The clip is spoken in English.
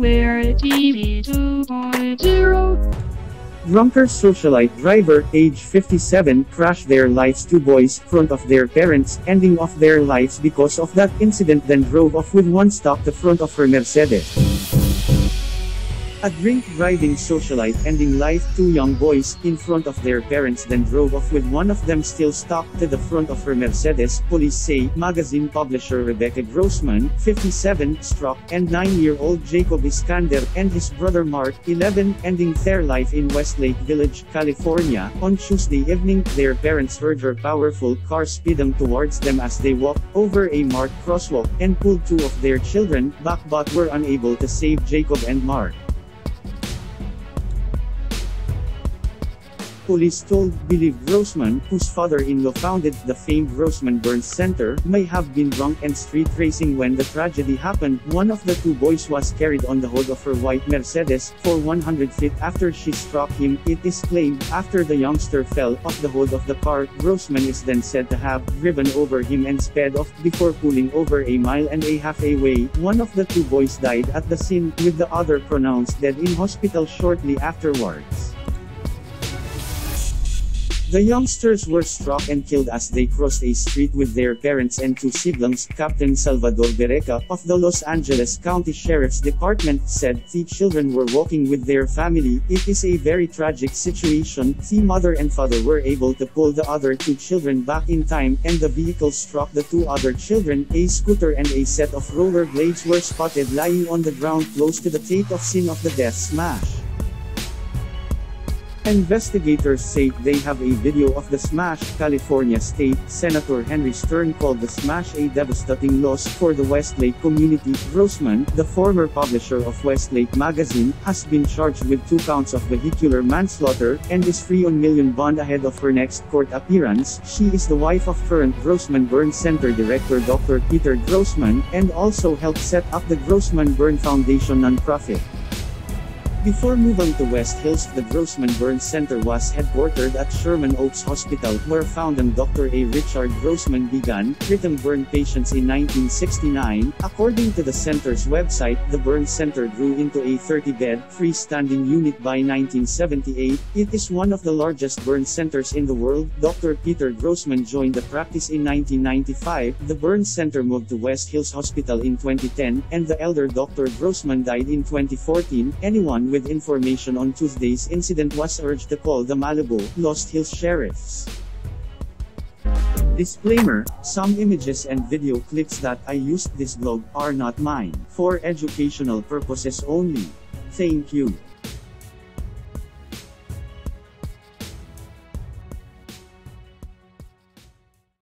Warik TV 2.0. Drunker socialite driver, age 57, crashed their lives two boys front of their parents, ending off their lives because of that incident then drove off with one stop the front of her Mercedes. A drink-driving socialite ending life two young boys, in front of their parents then drove off with one of them still stuck to the front of her Mercedes, police say, magazine publisher Rebecca Grossman, 57, struck, and 9-year-old Jacob Iskander, and his brother Mark, 11, ending their life in Westlake Village, California, on Tuesday evening, their parents heard her powerful car speeding towards them as they walked, over a marked crosswalk, and pulled two of their children, back but were unable to save Jacob and Mark. Police told Billy Grossman, whose father-in-law founded the famed Grossman Burns Center, may have been drunk and street racing when the tragedy happened. One of the two boys was carried on the hood of her white Mercedes, for 100 feet after she struck him, it is claimed, after the youngster fell off the hood of the car, Grossman is then said to have driven over him and sped off, before pulling over a mile and a half away. One of the two boys died at the scene, with the other pronounced dead in hospital shortly afterwards. The youngsters were struck and killed as they crossed a street with their parents and two siblings, Captain Salvador Becerra, of the Los Angeles County Sheriff's Department, said, The children were walking with their family, it is a very tragic situation, the mother and father were able to pull the other two children back in time, and the vehicle struck the two other children, a scooter and a set of roller blades were spotted lying on the ground close to the tape of scene of the death smash. Investigators say they have a video of the smash. California State Senator Henry Stern called the smash a devastating loss for the Westlake community. Grossman, the former publisher of Westlake magazine, has been charged with two counts of vehicular manslaughter, and is free on million bond ahead of her next court appearance. She is the wife of current Grossman Burn Center director Dr. Peter Grossman, and also helped set up the Grossman Burn Foundation nonprofit. Before moving to West Hills, the Grossman Burn Center was headquartered at Sherman Oaks Hospital, where founder Dr. A. Richard Grossman began treating burn patients in 1969. According to the center's website, the burn center grew into a 30-bed, freestanding unit by 1978. It is one of the largest burn centers in the world. Dr. Peter Grossman joined the practice in 1995. The burn center moved to West Hills Hospital in 2010, and the elder Dr. Grossman died in 2014. Anyone with information on Tuesday's incident was urged to call the Malibu, Lost Hills Sheriffs. Disclaimer, some images and video clips that I used this blog are not mine, for educational purposes only. Thank you.